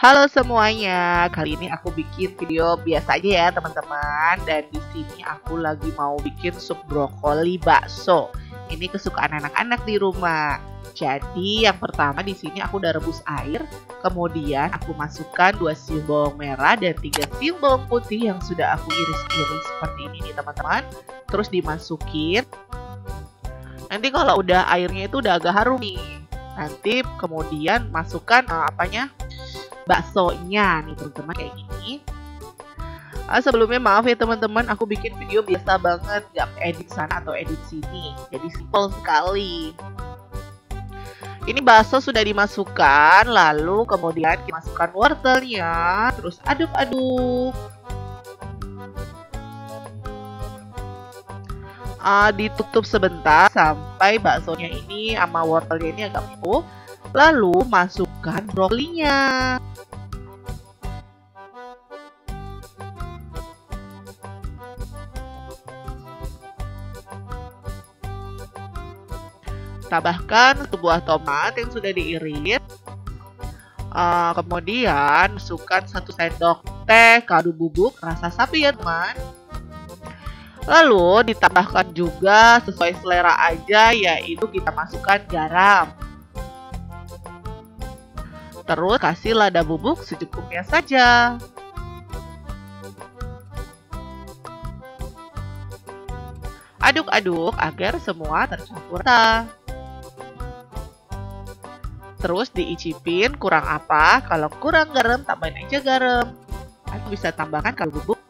Halo semuanya, kali ini aku bikin video biasa aja ya teman-teman. Dan di sini aku lagi mau bikin sup brokoli bakso. Ini kesukaan anak-anak di rumah. Jadi yang pertama di sini aku udah rebus air. Kemudian aku masukkan 2 siung bawang merah dan 3 siung bawang putih yang sudah aku iris-iris seperti ini nih teman-teman. Terus dimasukin. Nanti kalau udah airnya itu udah agak harum nih. Nanti kemudian masukkan uh, apanya baksonya. Nih teman-teman kayak gini. Uh, sebelumnya maaf ya teman-teman aku bikin video biasa banget. Gak edit sana atau edit sini. Jadi simple sekali. Ini bakso sudah dimasukkan lalu kemudian dimasukkan wortelnya. Terus aduk-aduk. Uh, ditutup sebentar sampai baksonya ini sama wortelnya ini agak empuk. Lalu masukkan brokolinya Tambahkan sebuah tomat yang sudah diiris. Uh, kemudian masukkan satu sendok teh kaldu bubuk rasa sapi ya teman. Lalu ditambahkan juga sesuai selera aja yaitu kita masukkan garam. Terus kasih lada bubuk secukupnya saja. Aduk-aduk agar semua tercampur rata. Terus diicipin kurang apa, kalau kurang garam tambahin aja garam. Atau bisa tambahkan kalau bubuk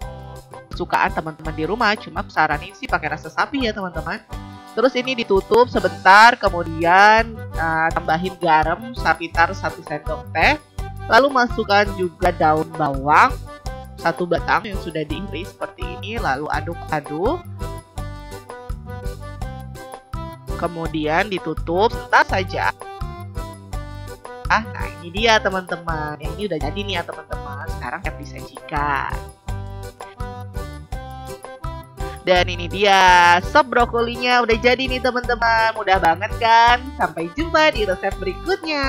sukaan teman-teman di rumah, cuma saranin sih pakai rasa sapi ya teman-teman. Terus ini ditutup sebentar, kemudian uh, tambahin garam sekitar 1 sendok teh. Lalu masukkan juga daun bawang satu batang yang sudah diiris seperti ini, lalu aduk-aduk. Kemudian ditutup sebentar saja. Ah, nah ini dia teman-teman. Ini udah jadi nih ya teman-teman. Sekarang siap disajikan. Dan ini dia sop brokolinya udah jadi nih teman-teman. Mudah banget kan? Sampai jumpa di resep berikutnya.